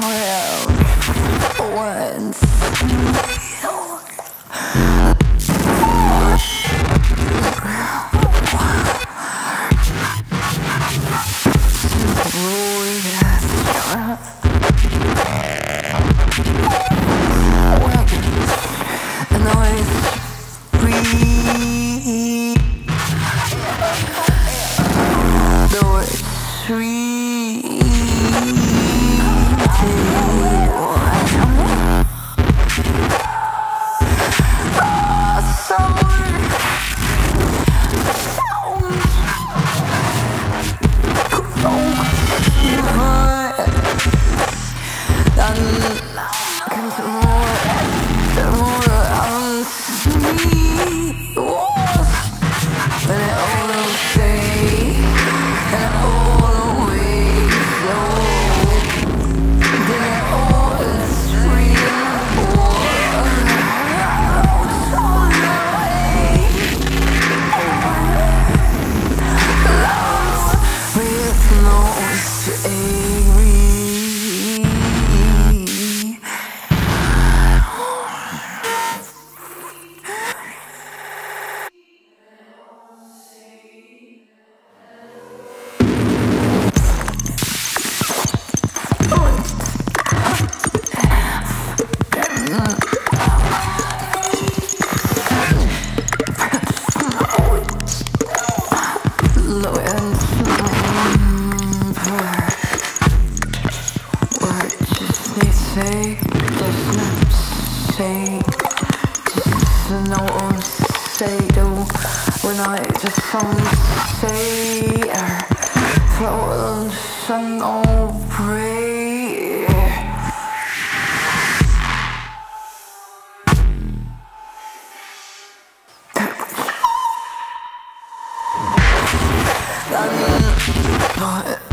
Well, once. say, just no one say do when I just some say uh, flow and sun all pray. But